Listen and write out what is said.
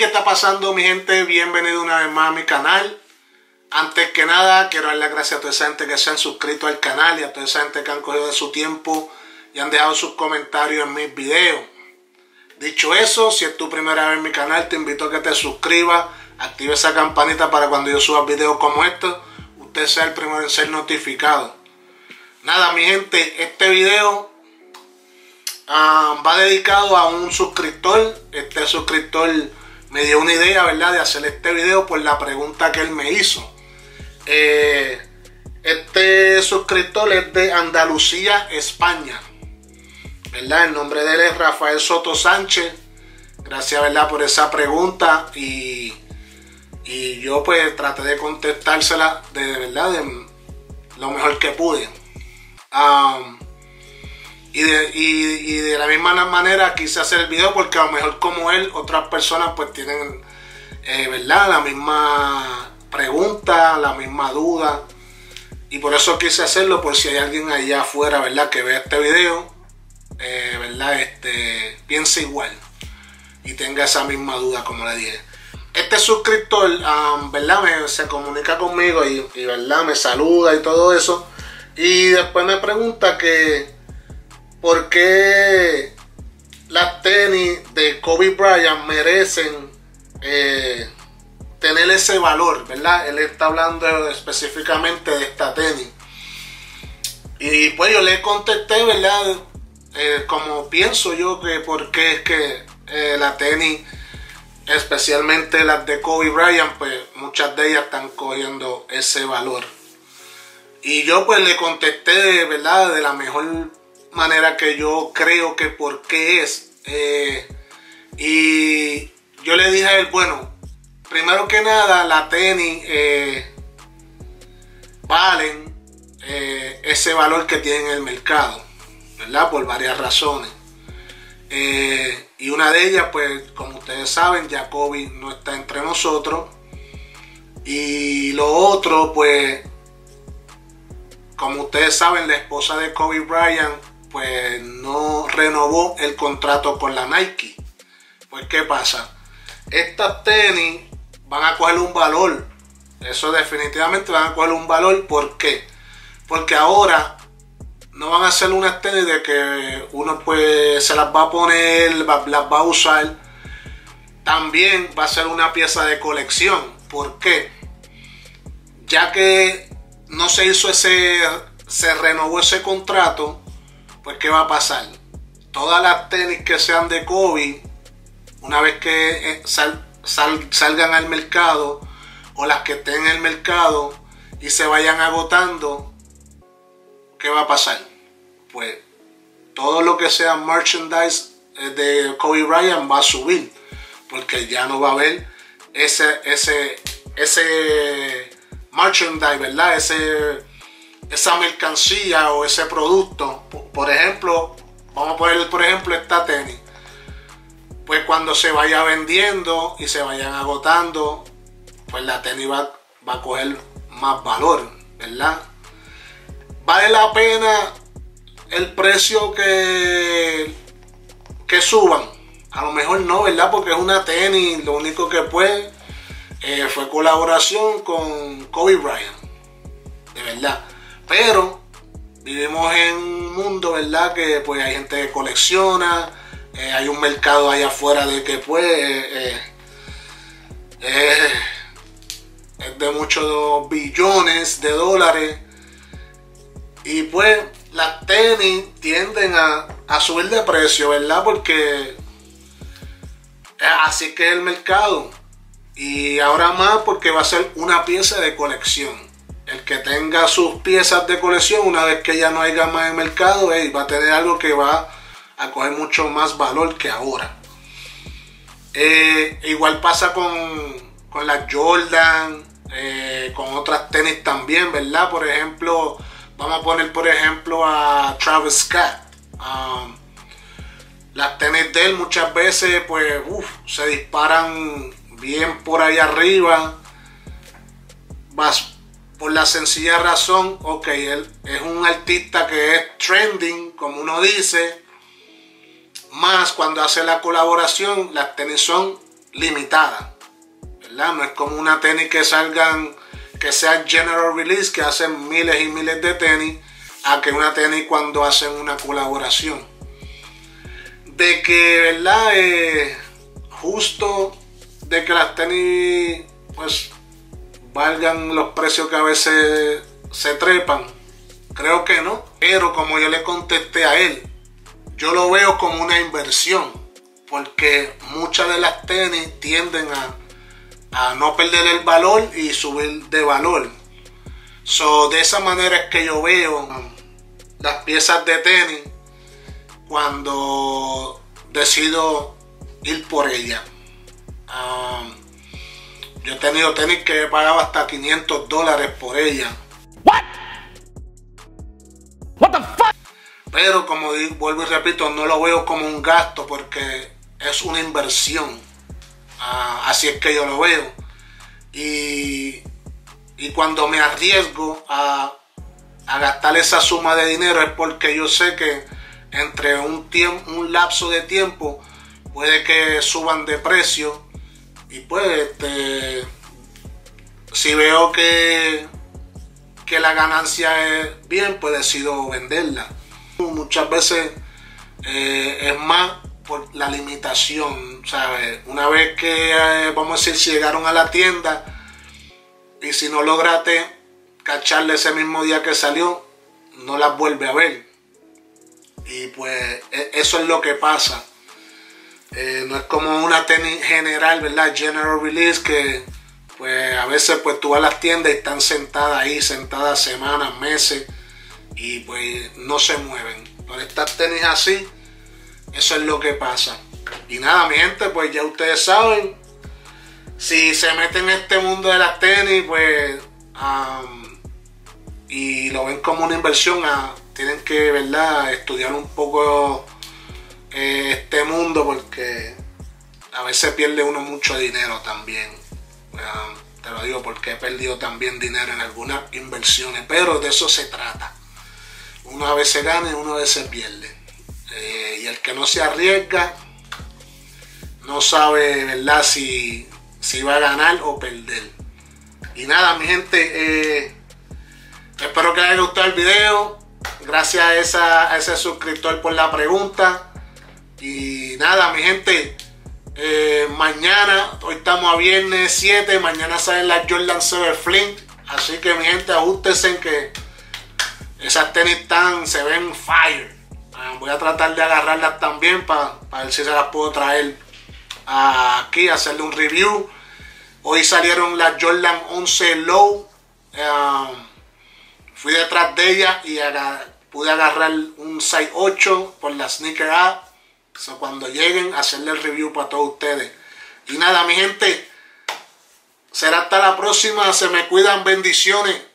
¿qué está pasando mi gente? Bienvenido una vez más a mi canal. Antes que nada, quiero dar las gracias a toda esa gente que se han suscrito al canal y a toda esa gente que han cogido de su tiempo y han dejado sus comentarios en mis videos. Dicho eso, si es tu primera vez en mi canal, te invito a que te suscribas, active esa campanita para cuando yo suba videos como estos, usted sea el primero en ser notificado. Nada, mi gente, este video ah, va dedicado a un suscriptor. Este suscriptor me dio una idea, ¿verdad?, de hacer este video por la pregunta que él me hizo. Eh, este suscriptor es de Andalucía, España. ¿verdad? El nombre de él es Rafael Soto Sánchez. Gracias, ¿verdad? Por esa pregunta y, y yo pues traté de contestársela de, verdad de lo mejor que pude. Y, de, y, de, la misma manera quise hacer el video porque a lo mejor como él, otras personas pues tienen, eh, ¿verdad? La misma pregunta, la misma duda. Y por eso quise hacerlo por si hay alguien allá afuera, ¿verdad? Que vea este video eh, ¿verdad? Este, piense igual y tenga esa misma duda como le dije. Este suscriptor, ¿verdad? Se comunica conmigo y, ¿verdad? Me saluda y todo eso. Y después me pregunta que por qué las tenis de Kobe Bryant merecen eh, tener ese valor, ¿verdad? Él está hablando específicamente de esta tenis. Y pues yo le contesté, ¿verdad? Eh, como pienso yo que porque es que eh, la tenis, especialmente las de Kobe Bryant, pues muchas de ellas están cogiendo ese valor. Y yo pues le contesté verdad de la mejor manera que yo creo que por qué es. Eh, y yo le dije a él, bueno, primero que nada, la tenis valen ese valor que tiene en el mercado. ¿verdad? Por varias razones. Eh, y una de ellas, pues, como ustedes saben, Jacoby no está entre nosotros. Y lo otro, pues, como ustedes saben, la esposa de Kobe Bryant, pues, no renovó el contrato con la Nike. Pues, ¿qué pasa? Estas tenis van a coger un valor. Eso definitivamente van a coger un valor. ¿Por qué? Porque ahora no van a ser unas tenis de que uno pues se las va a poner, las va a usar. También va a ser una pieza de colección. ¿Por qué? Ya que no se hizo ese, se renovó ese contrato, pues ¿qué va a pasar? Todas las tenis que sean de Kobe, una vez que eh, salgan al mercado, o las que estén en el mercado y se vayan agotando, ¿qué va a pasar? pues todo lo que sea merchandise eh, de Kobe Bryant va a subir, porque ya no va a haber ese, ese, ese merchandise, ¿verdad? Ese, esa mercancía o ese producto. Por ejemplo, vamos a poner por ejemplo esta tenis. Pues cuando se vaya vendiendo y se vayan agotando, pues la tenis va, va a coger más valor, ¿verdad? Vale la pena el precio que, que suban. A lo mejor no, ¿verdad? Porque es una tenis, lo único que puede eh, fue colaboración con Kobe Bryant. De verdad. Pero vivimos en un mundo, ¿verdad? Que pues hay gente que colecciona, eh, hay un mercado allá afuera de que pues eh, es de muchos billones de dólares. Y pues las tenis tienden a, subir de precio, ¿verdad? Porque así que el mercado. Y ahora más porque va a ser una pieza de colección. El que tenga sus piezas de colección, una vez que ya no haya más en mercado, va a tener algo que va a coger mucho más valor que ahora. Eh, igual pasa con, con las Jordan, eh, con otras tenis también, ¿verdad? Por ejemplo, Vamos a poner por ejemplo a Travis Scott. Um, las tenis de él muchas veces pues se disparan bien por ahí arriba. Vas por la sencilla razón, ok, él es un artista que es trending, como uno dice. Más cuando hace la colaboración, las tenis son limitada. ¿verdad? No es como una tenis que salgan, que sea general release, que hacen miles y miles de tenis, a que una tenis cuando hacen una colaboración. De que, ¿verdad? Eh, justo de que las tenis, pues, valgan los precios que a veces se trepan. Creo que no. Pero como yo le contesté a él, yo lo veo como una inversión. Porque muchas de las tenis tienden a, no perder el valor y subir de valor. So, de esa manera es que yo veo las piezas de tenis cuando decido ir por ella. Um, yo he tenido tenis que he pagado hasta 500 dólares por ella. What? What the fuck? Pero como vuelvo y repito, no lo veo como un gasto porque es una inversión. Ah, así es que yo lo veo. Y, y cuando me arriesgo a, a, gastar esa suma de dinero es porque yo sé que entre un, tiempo, un lapso de tiempo puede que suban de precio y pues, este, si veo que, que la ganancia es bien, pues decido venderla. Muchas veces eh, es más por la limitación, ¿sabes? Una vez que, eh, vamos a decir, llegaron a la tienda y si no lograste cacharle ese mismo día que salió, no las vuelve a ver. Y pues e, eso es lo que pasa. Eh, no es como una tenis general, ¿verdad? General release que pues a veces pues tú vas a las tiendas y están sentadas ahí, sentadas semanas, meses y pues no se mueven. Pero estas tenis así, eso es lo que pasa. Y nada, mi gente, pues ya ustedes saben, si se meten en este mundo de las tenis, pues y lo ven como una inversión, ah, tienen que, ¿verdad? Estudiar un poco este mundo porque a veces pierde uno mucho dinero también. te lo digo porque he perdido también dinero en algunas inversiones, pero de eso se trata. Uno a veces gana y uno a veces pierde. Eh, y el que no se arriesga no sabe, ¿verdad?, si, si va a ganar o perder. Y nada, mi gente, eh, espero que haya gustado el video. Gracias a ese suscriptor por la pregunta. Y nada, mi gente, eh, mañana, hoy estamos a viernes 7, mañana salen las Jordan 7 Flint. Así que mi gente, ajustense en que esas tenis están, se ven fire. Ah, voy a tratar de agarrarlas también para ver si se las puedo traer aquí, hacerle un review. Hoy salieron las Jordan 11 Low. Ah, fui detrás de ellas y pude agarrar un 6.8 por la Sneaker App cuando lleguen, hacerle el review para todos ustedes. Y nada, mi gente, será hasta la próxima. Se me cuidan bendiciones.